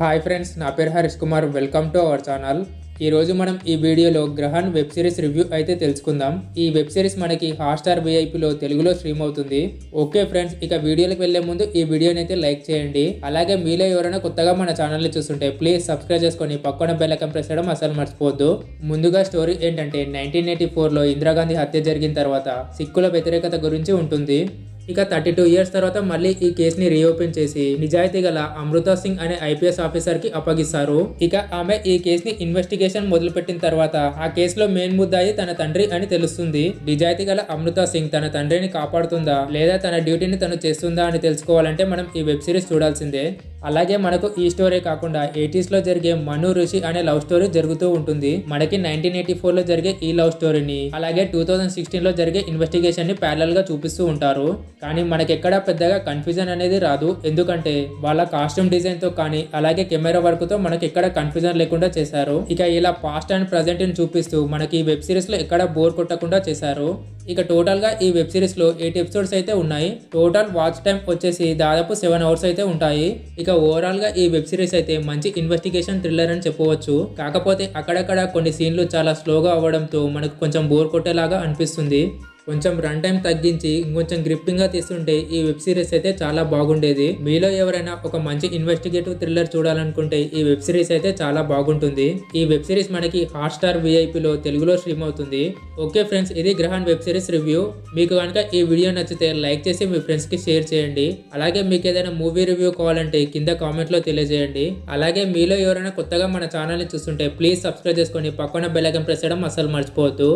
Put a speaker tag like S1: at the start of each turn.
S1: Hi friends నా పేరు Harish Kumar welcome to our channel ఈ రోజు మనం ఈ వీడియోలో గ్రహణ్ వెబ్ సిరీస్ రివ్యూ అయితే తెలుసుకుందాం. ఈ వెబ్ సిరీస్ మనకి హాట్స్టార్ విఐపిలో తెలుగులో స్ట్రీమ్ అవుతుంది. ఓకే ఫ్రెండ్స్ ఇక వీడియోలకు వెళ్ళే ముందు ఈ వీడియోని అయితే లైక్ చేయండి. అలాగే మీలో ఎవరైనా కొత్తగా మన ఛానల్ని చూస్తుంటే ప్లీజ్ సబ్స్క్రైబ్ చేసుకొని పక్కన బెల్లకం ప్రెస్ చేయడం అసలు మర్చిపోవద్దు. ముందుగా స్టోరీ ఏంటంటే నైన్టీన్ ఎయిటీ ఫోర్లో ఇందిరాగాంధీ హత్య జరిగిన తర్వాత సిక్కుల వ్యతిరేకత గురించి ఉంటుంది. ఇక థర్టీ టూ ఇయర్స్ తర్వాత మళ్ళీ ఈ కేసుని రీఓపెన్ చేసి నిజాయితీ గల అమృతా సింగ్ అనే ఐపీఎస్ ఆఫీసర్కి అప్పగిస్తారు. ఇక ఆమె ఈ కేసుని ఇన్వెస్టిగేషన్ మొదలుపెట్టిన తర్వాత ఆ కేసులో మెయిన్ ముద్దాయి తన తండ్రి అని తెలుస్తుంది. నిజాయితీ గల అమృతా సింగ్ తన తండ్రిని కాపాడుతుందా లేదా తన డ్యూటీని తను చేస్తుందా అని తెలుసుకోవాలంటే మనం ఈ వెబ్ సిరీస్ చూడాల్సిందే. అలాగే మనకు ఈ స్టోరీ కాకుండా ఎయిటీస్లో జరిగే మను ఋషి అనే లవ్ స్టోరీ జరుగుతూ ఉంటుంది. మనకి నైన్టీన్ ఎయిటీ ఫోర్లో జరిగే ఈ లవ్ స్టోరీని అలాగే టూ థౌజండ్ సిక్స్టీన్లో జరిగే ఇన్వెస్టిగేషన్ని చూపిస్తూ ఉంటారు. కానీ మనకి ఎక్కడ పెద్దగా కన్ఫ్యూజన్ అనేది రాదు. ఎందుకంటే వాళ్ళ కాస్ట్యూమ్ డిజైన్తో కానీ అలాగే కెమెరా వర్క్తో మనకి ఎక్కడ కన్ఫ్యూజన్ లేకుండా చేశారు. ఇక ఇలా పాస్ట్ అండ్ ప్రజెంట్ని చూపిస్తూ మనకి ఈ వెబ్ సిరీస్లో ఎక్కడ బోర్ కొట్టకుండా చేశారు. ఇక టోటల్గా ఈ వెబ్ సిరీస్లో ఎయిట్ ఎపిసోడ్స్ అయితే ఉన్నాయి. టోటల్ వాచ్ టైం వచ్చేసి దాదాపు సెవెన్ అవర్స్ అయితే ఉంటాయి. ఇక ఓవరాల్గా ఈ వెబ్ సిరీస్ అయితే మంచి ఇన్వెస్టిగేషన్ థ్రిల్లర్ అని చెప్పవచ్చు. కాకపోతే అక్కడక్కడ కొన్ని సీన్లు చాలా స్లోగా అవ్వడంతో మనకు కొంచెం బోర్ కొట్టేలాగా అనిపిస్తుంది. కొంచెం రన్ టైం తగ్గించి ఇంకొంచెం గ్రిప్పింగ్గా తీస్తుంటే ఈ వెబ్ సిరీస్ అయితే చాలా బాగుండేది. మీలో ఎవరైనా ఒక మంచి ఇన్వెస్టిగేటివ్ థ్రిల్లర్ చూడాలనుకుంటే ఈ వెబ్ సిరీస్ అయితే చాలా బాగుంటుంది. ఈ వెబ్ సిరీస్ మనకి హాట్ స్టార్ విఐపిలో తెలుగులో స్ట్రీమ్ అవుతుంది. ఓకే ఫ్రెండ్స్ ఇది గ్రహణ్ వెబ్ సిరీస్ రివ్యూ మీకు కనుక ఈ వీడియో నచ్చితే లైక్ చేసి మీ ఫ్రెండ్స్కి షేర్ చేయండి. అలాగే మీకు ఏదైనా మూవీ రివ్యూ కావాలంటే కింద కామెంట్లో తెలియజేయండి. అలాగే మీలో ఎవరైనా కొత్తగా మన ఛానల్ని చూస్తుంటే ప్లీజ్ సబ్స్క్రైబ్ చేసుకొని పక్కన బెల్ ప్రెస్ చేయడం అసలు మర్చిపోవద్దు.